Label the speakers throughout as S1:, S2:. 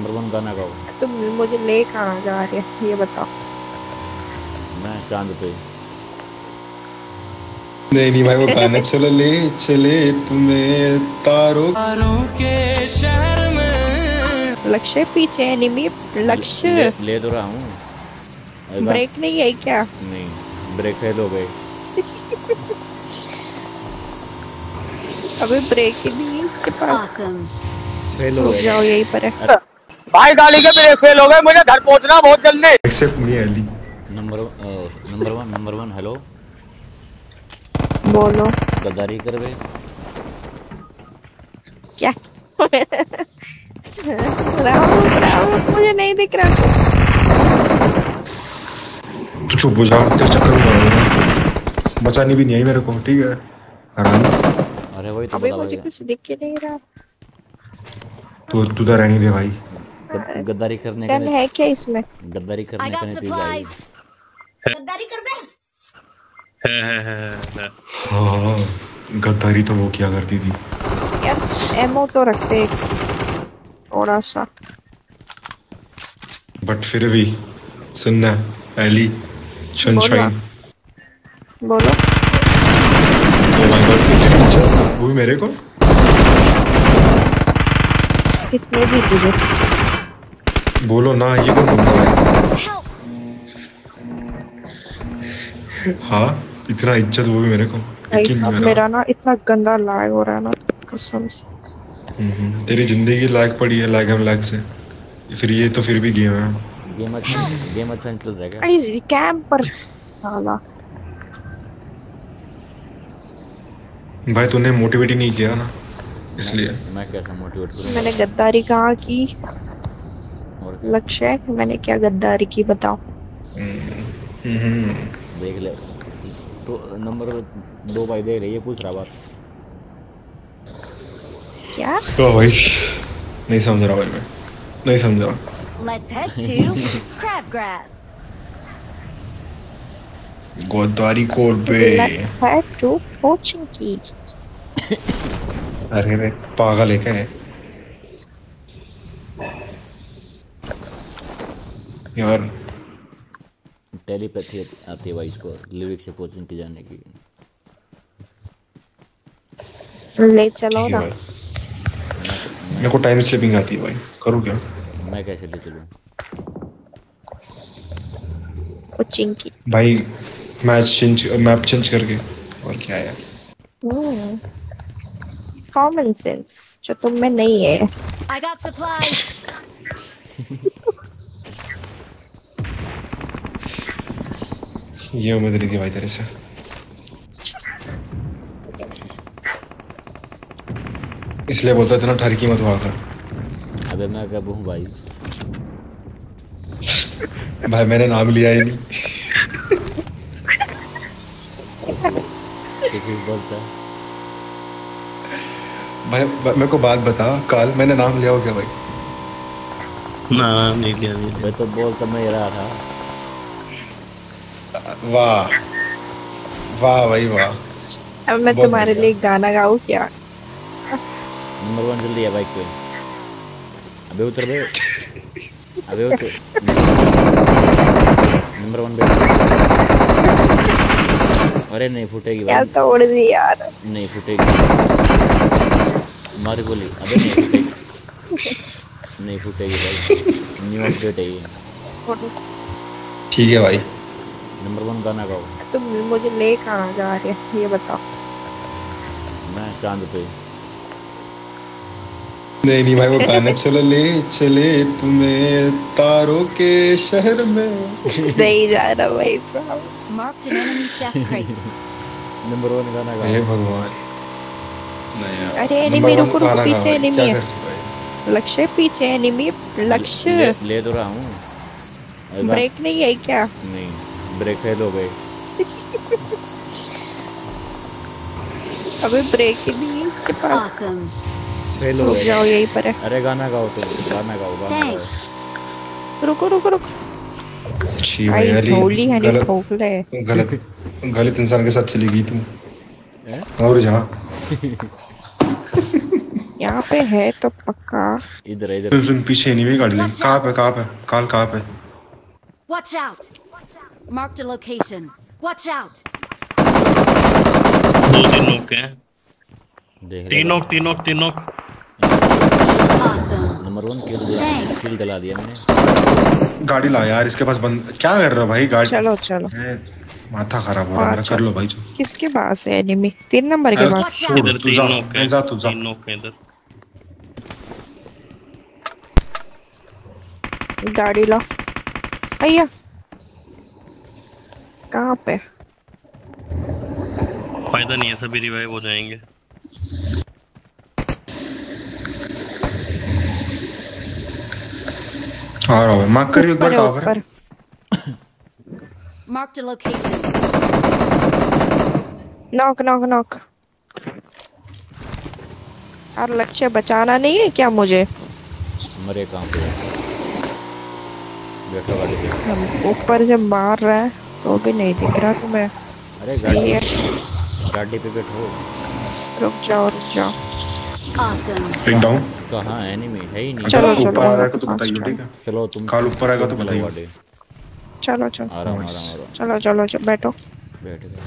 S1: Number one गाना गाओ।
S2: तुम मुझे ले कहाँ जा रहे हो ये बताओ।
S1: मैं चाँद पे।
S3: नहीं नहीं भाई वो गाना चलो ले चले तुम्हें तारों।
S4: तारों के शहर में।
S2: लक्ष्य पीछे एनिमी लक्ष्य।
S1: ले, ले तो रहा हूँ।
S2: ब्रेक नहीं है क्या?
S1: नहीं ब्रेक फेल हो गए।
S2: अभी ब्रेक ही नहीं है इसके पास।
S5: Awesome.
S1: फेल हो
S2: जाओ यहीं पर है।
S6: भाई गाड़ी के ब्रेक फेल हो गए मुझे घर पहुँचना बहुत जल्दी।
S3: Except me Ali.
S1: Number number one number one hello
S2: बोलो।
S1: गद्दारी करवे।
S2: क्या? राहुल राहुल मुझे नहीं दिख रहा।
S3: तू चुप हो जा तेरे चक्कर में बचानी भी नहीं आई मेरे को ठीक है?
S1: अरे वही तो
S2: अभी मुझे कुछ दिख ही नहीं रहा।
S3: तू तू तो रहने दे भाई।
S1: गद्दारी करने का
S2: है क्या इसमें?
S1: गद्दारी करने का नतीजा
S5: गद्दारी कर बे
S3: हाँ गद्दारी तो वो किया करती थी।
S2: यार एमओ तो रखते एक थोड़ा सा।
S3: बट फिर भी सुनना अली सनशाइन
S2: बोलो।
S3: ओ माय गॉड वो भी मेरे को?
S2: किसने दी तुझे?
S3: बोलो ना ये कौन बंदा है? हाँ इतना इज़्ज़त वो भी मेरे को
S2: भाई
S3: यकीन
S2: साहब मेरा ना इतना गंदा लैग हो रहा है ना कसम से।
S3: हम्म, तेरी ज़िंदगी लैग पड़ी है लैग हम लैग से। फिर ये तो फिर भी गेम है।
S1: गेम अच्छा गेम अच्छा चल रहा है
S2: आई कैंप पर साला।
S3: भाई तूने मोटिवेट ही नहीं किया ना इसलिए।
S1: मैं कैसे मोटिवेट करूँ?
S2: मैंने गद्दारी कहाँ की?
S1: और है
S2: लक्ष्य मैंने क्या गद्दारी की बताओ।
S3: हम्म, हम्म,
S1: देख ले। तो नंबर दो भाई देख रही है पूछ रहा बात।
S2: क्या?
S3: ओ भाई नहीं समझ रहा भाई मैं। नहीं समझ रहा।
S5: Let's head to Crabgrass.
S3: गोदारी कोर पे
S2: लेट्स हेड टू कोचिंग की।
S3: अरे रे पागल है क्या है यार
S1: टेलीपैथी आती है भाई इसको लिरिक्स से कोचिंग की जाने की
S2: ले चलो ना।
S3: मेरे को टाइम स्लिपिंग आती है भाई। करूँ क्या?
S1: मैं कैसे ले चलूँ?
S2: कोचिंग की।
S3: भाई मैच चेंज मैप चेंज करके। और क्या है
S2: कॉमन सेंस जो तुम में नहीं है।
S5: I got supplies.
S3: ये उम्मीद नहीं थी भाई तेरे से। इसलिए बोलता इतना ठरकी मत हुआ कर
S1: अबे मैं कब हूँ भाई?
S3: भाई मैंने नाम लिया ही नहीं।
S1: किसी को बोलता
S3: भाई मेरे को बात बता कल मैंने नाम लिया हो क्या भाई?
S7: ना नहीं लिया नहीं
S1: मैं तो बोल तो मैं रहा था।
S3: वाह। वाह भाई वाह।
S2: अब मैं तुम्हारे। लिए गाना गाऊं क्या?
S1: नंबर वन जल्दी है बाइक पे अबे उतर बे अबे उतर। नंबर वन पे अरे नहीं फूटेगी
S2: क्या
S1: भाई
S2: तोड़ दी यार।
S1: नहीं फूटेगी। मारी गोली। अबे नहीं फूटेगी। नहीं फूटेगी भाई। न्यू अपडेट है ये।
S3: ठीक है भाई।
S1: नंबर वन गाना गाओ।
S2: तुम मुझे ले कहाँ जा रहे हो ये बताओ।
S1: मैं चाँद पे।
S3: नहीं नहीं भाई वो गाना चलो ले चले तुम्हें तारों के शहर में।
S2: नहीं जा रहा भाई साहब।
S5: Marked an enemy's death crate.
S1: Number one गाना
S3: हे
S1: गाओ
S3: भगवान। नहीं
S2: अरे एनिमी रुको रुको पीछे एनिमी। है
S3: है?
S2: लक्ष्य पीछे एनिमी लक्ष्य।
S1: ले, ले तो रहा हूँ।
S2: ब्रेक नहीं है क्या?
S1: नहीं। ब्रेक फेल हो गए
S2: अभी ब्रेक ही नहीं है इसके पास।
S5: Awesome.
S1: फेल हो गए
S2: जाओ यहीं पर है।
S1: अरे गाना गाओ तुम गाना गाओ गाना गाओ।
S2: रुको रुको रुको। भाई होली है नहीं
S3: गलत गलत गलत इंसान के साथ चली गई तू। और जा
S2: यहाँ पे है तो पक्का।
S1: इधर
S3: सुन
S1: इधर।
S3: सुन पीछे नहीं हुई गाड़ी। कहाँ पे कहाँ पे? काल कहाँ पे?
S5: Watch out! Marked a location. Watch out!
S7: दो तीन नोक हैं। तीन नोक तीन नोक तीन knock
S5: Awesome.
S1: Number one kill
S5: Thanks.
S1: Kill दिला दिया मैंने
S3: गाड़ी ला यार इसके पास बंद क्या कर रहे हो भाई? गाड़ी
S2: चलो चलो।
S3: माथा खराब हो रहा है मेरा
S2: अच्छा।
S3: कर लो भाई जो
S2: किसके पास है एनिमी तीन नंबर के पास।
S7: इधर तीन नोक
S3: मैं जा तू जा।
S7: तीन नोक हैं इधर।
S2: गाड़ी ला। भैया कहाँ पे?
S7: फ़ायदा नहीं है सभी रिवाइव हो जाएँगे।
S3: आ रहा हूँ मार्क करिए एक बार?
S2: ऊपर
S5: Marked a location.
S2: Knock knock knock यार लक्ष्य बचाना नहीं है क्या मुझे?
S1: मरे कहाँ पे? बैठो गाड़ी पे।
S2: ऊपर से मार रहा है। तो भी नहीं दिख रहा तुम्हें
S1: अरे गाड़ी
S2: है।
S1: गाड़ी पे बैठो।
S2: रुक जाओ रुक जाओ.
S3: एक डाउन
S1: कहाँ एनिमी है ही नहीं।
S2: चलो, चलो,
S3: ऊपर आ रहा तो बताइए ठीक है?
S1: चलो तुम
S3: काल ऊपर आएगा तो बताइए।
S2: चलो चलो।
S1: आराम आराम आराम।
S2: चलो चलो चलो बैठो।
S1: बैठ गए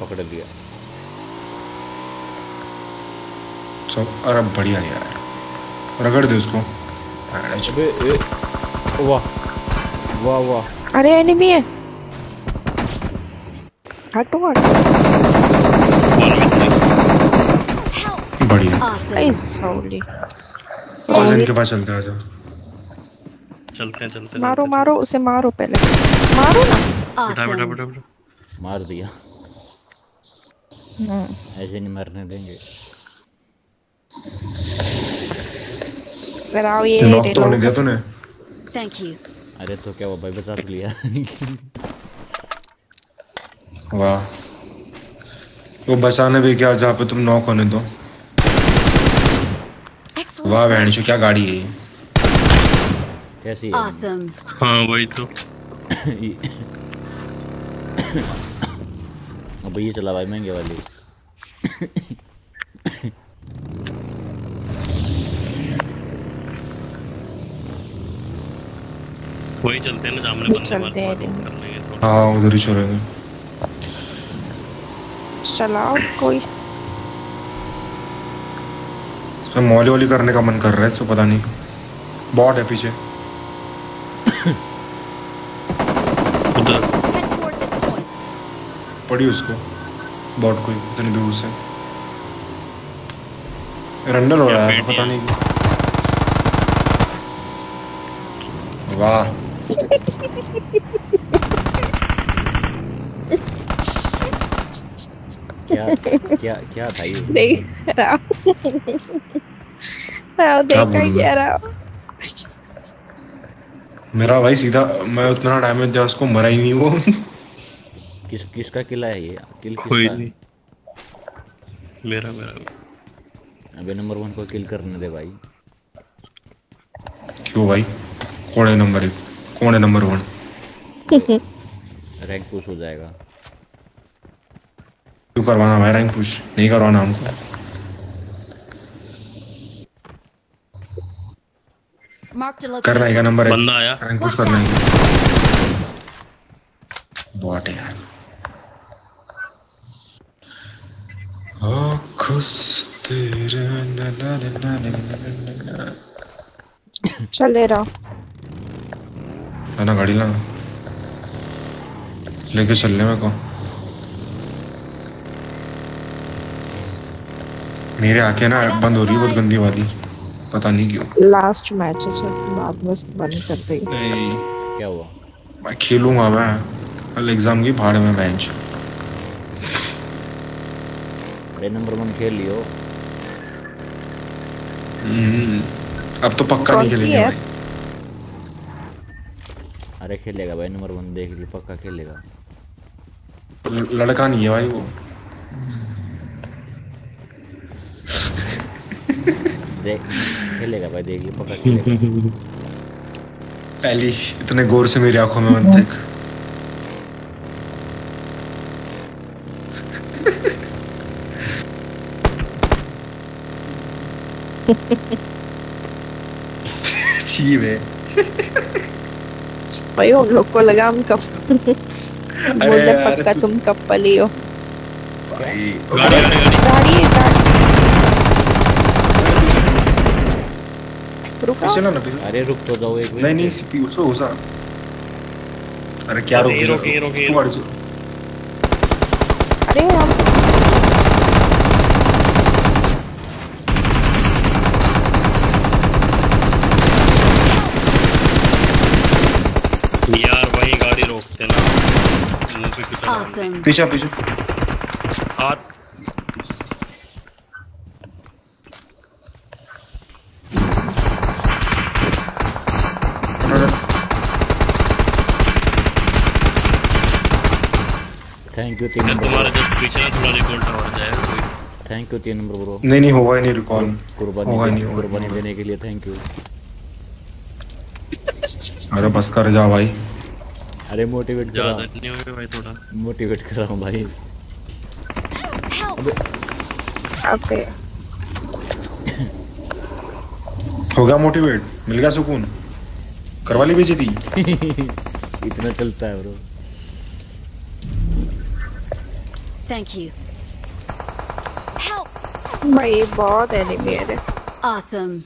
S1: पकड़ लिया।
S3: सब अरे बढ़िया यार। रगड़ दे उसको। अरे
S1: अबे वाह। वाह वाह।
S2: अरे एनिमी है। हटो हटो
S3: बढ़िया।
S5: Awesome.
S2: आई सॉरी
S3: और इनके पास चलते हैं आ जाओ।
S7: चलते हैं चलते हैं
S2: मारो
S7: चलते
S2: मारो उसे मारो पहले। मारो ना।
S7: बेटा बेटा बेटा बेटा
S1: मार दिया।
S2: हम्म।
S1: ऐसे नहीं मरने देंगे।
S2: कराओ ये
S3: नॉक तो होने दिया तूने?
S5: Thank you.
S1: अरे तो क्या हुआ भाई बचा तो लिया।
S3: वाह। वो बचाने भी क्या जहाँ पे तुम नॉक होने दो। वाह बहन चो क्या गाड़ी है ये।
S1: कैसी है?
S5: Awesome.
S7: हाँ वही तो।
S1: अब ये चला भाई महँगे वाली।
S7: वही चलते हैं ना सामने बंदे
S2: चलते हैं।
S7: मार
S3: हाँ उधर ही छोड़ेंगे
S2: चलाओ कोई।
S3: इसमें मौली वॉली करने का मन कर रहा है इसको पता नहीं। बॉट है पीछे. पड़ी उसको। बॉट को इतनी दूर से। रंडल हो रहा है पता नहीं। वाह।
S1: क्या क्या क्या था ये
S2: देख रहा हूँ हाँ, देखा क्या
S3: रहा?
S2: रहा
S3: मेरा भाई सीधा मैं उतना डैमेज दिया उसको मरा ही नहीं वो
S1: किस किसका किला है ये? किल
S7: कोई नहीं। मेरा मेरा।
S1: अबे नंबर वन को किल करने दे भाई।
S3: क्यों भाई? कौन है नंबर एक? कौन है नंबर वन
S1: रैंक पुश हो जाएगा।
S3: क्यों करवाना भाई रैंक पुश नहीं करवाना हमको करना है
S5: का
S3: नंबर
S7: बंदा आया
S3: रैंक पुश करना है बॉट यार
S2: चले रहा
S3: ना गाड़ी लाना लेके चलने में कौन मेरे आँखें ना बंद हो रही है बहुत गंदी वाली। पता नहीं क्यों।
S2: लास्ट मैच है सर बाद में बंद कर देगी
S1: क्या हुआ?
S3: मैं खेलूँगा मैं। कल एग्ज़ाम की भाड़ में बेंच
S1: अरे नंबर वन खेल लियो
S3: अब तो पक्का नहीं खेलेंगे
S1: अरे खेलेगा भाई नंबर वन देख लियो पक्का खेलेगा।
S3: लड़का नहीं है भाई वो।
S1: देख खेलेगा भाई देख लियो पक्का खेलेगा।
S3: पहली इतने गौर से मेरी आँखों में मत देख। छी बे
S2: भाई हम लोग को लगा हम कप। बोलते पक्का तुम कपल ही हो।
S3: भाई
S7: गाड़ी गाड़ी गाड़ी।
S2: गाड़ी है गाड़ी रुका
S3: ना
S1: अरे रुक तो जाओ एक मिनट।
S3: नहीं नहीं सीपी उसको उसा अरे क्या रोक
S7: रोक, रोक।
S2: अरे हम
S7: यार वही गाड़ी रोकते ना.
S3: पीछे पीछे।
S1: थैंक यू तीन नंबर
S7: तुम्हारे जस्ट पीछे ना थोड़ा रिकॉल टावर जाए
S1: थैंक यू तीन नंबर ब्रो
S3: नहीं नहीं होगा नहीं रिकॉल
S1: कुर्बानी
S3: होगा नहीं
S1: कुर्बानी देने के लिए थैंक यू
S3: अरे बस कर जा भाई।
S1: अरे मोटिवेट
S7: ज़्यादा नहीं हुए भाई थोड़ा।
S1: मोटिवेट कर रहा हूँ भाई
S2: अबे ओके
S3: हो गया मोटिवेट मिल गया सुकून। करवा ली बेइज्जती।
S1: इतना चलता है bro
S5: Thank you. Help!
S2: May ball enemy.
S5: Awesome.